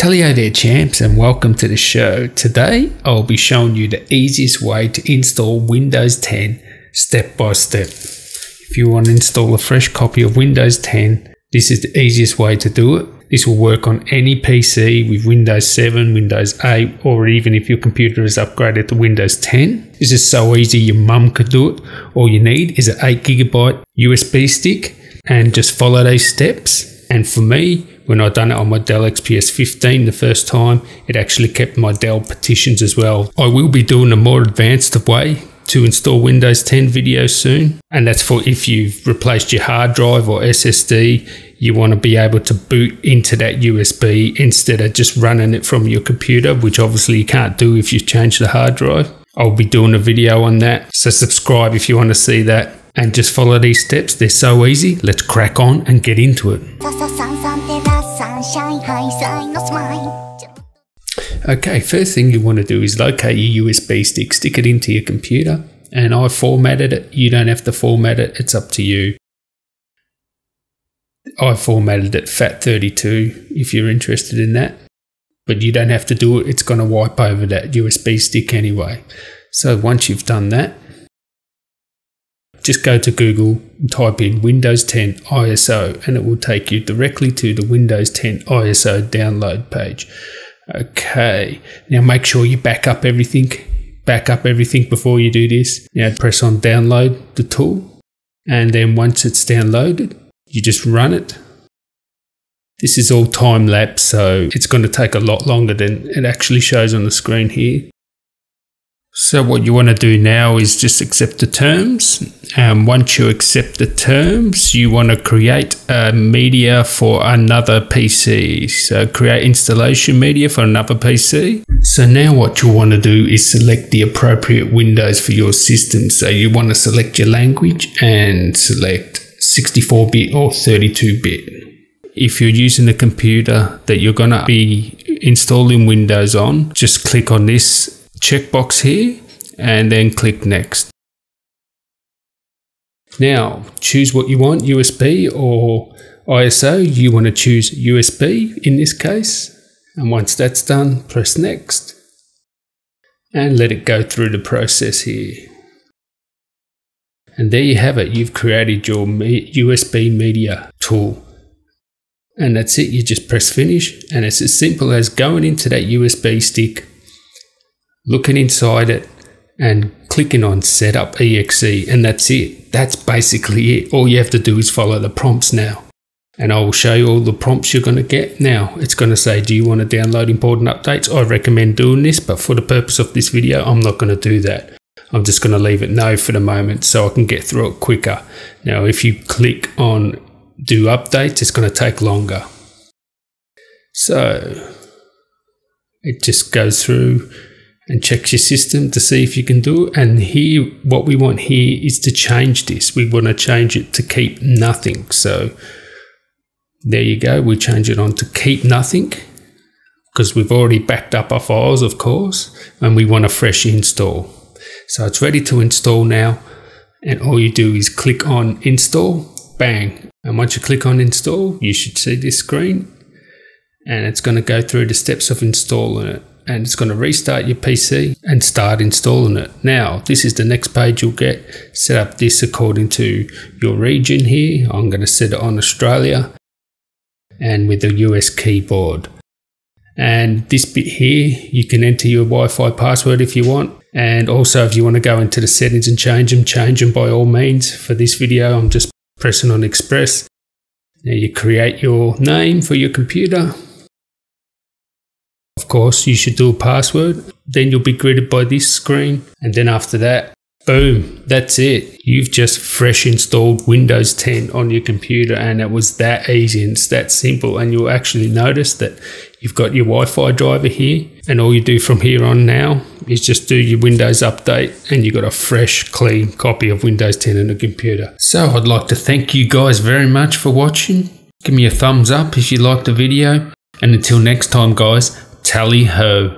Tally there champs and welcome to the show. Today I'll be showing you the easiest way to install Windows 10 step by step. If you want to install a fresh copy of Windows 10, this is the easiest way to do it. This will work on any PC with Windows 7, Windows 8, or even if your computer is upgraded to Windows 10. This is so easy your mum could do it. All you need is an 8GB USB stick and just follow these steps. And for me, when I done it on my Dell XPS 15 the first time, it actually kept my Dell partitions as well. I will be doing a more advanced way to install Windows 10 video soon, and that's for if you've replaced your hard drive or SSD, you want to be able to boot into that USB instead of just running it from your computer, which obviously you can't do if you change the hard drive. I'll be doing a video on that, so subscribe if you want to see that and just follow these steps. They're so easy. Let's crack on and get into it. Okay, first thing you want to do is locate your USB stick, stick it into your computer, and I formatted it. You don't have to format it, it's up to you. I formatted it FAT32 if you're interested in that, but you don't have to do it, it's going to wipe over that USB stick anyway. So once you've done that, just go to Google type in Windows 10 ISO and it will take you directly to the Windows 10 ISO download page. Okay, now make sure you back up everything. Back up everything before you do this. Now press on download the tool and then once it's downloaded, you just run it. This is all time lapse, so it's going to take a lot longer than it actually shows on the screen here. So what you want to do now is just accept the terms. And once you accept the terms, you want to create a media for another PC. So create installation media for another PC. So now what you want to do is select the appropriate windows for your system. So you want to select your language and select 64-bit or 32-bit. If you're using a computer that you're going to be installing Windows on, just click on this checkbox here and then click next. Now choose what you want USB or ISO. You want to choose USB in this case. And once that's done, press next and let it go through the process here. And there you have it. You've created your USB media tool. And that's it. You just press finish. And it's as simple as going into that USB stick, looking inside it and clicking on setup exe and that's it. That's basically it. All you have to do is follow the prompts now. And I will show you all the prompts you're going to get now. It's going to say do you want to download important updates? I recommend doing this but for the purpose of this video I'm not going to do that. I'm just going to leave it no for the moment so I can get through it quicker. Now if you click on do updates it's going to take longer. So it just goes through and checks your system to see if you can do it. And here, what we want here is to change this. We want to change it to keep nothing. So there you go. We change it on to keep nothing because we've already backed up our files, of course, and we want a fresh install. So it's ready to install now. And all you do is click on install, bang. And once you click on install, you should see this screen and it's going to go through the steps of installing it and it's going to restart your PC and start installing it. Now, this is the next page you'll get. Set up this according to your region here. I'm going to set it on Australia and with the US keyboard. And this bit here, you can enter your Wi Fi password if you want. And also, if you want to go into the settings and change them, change them by all means. For this video, I'm just pressing on Express. Now, you create your name for your computer course, you should do a password. Then you'll be greeted by this screen. And then after that, boom, that's it. You've just fresh installed Windows 10 on your computer and it was that easy and it's that simple. And you'll actually notice that you've got your Wi-Fi driver here and all you do from here on now is just do your Windows update and you've got a fresh, clean copy of Windows 10 on the computer. So I'd like to thank you guys very much for watching. Give me a thumbs up if you liked the video. And until next time, guys, Tally ho.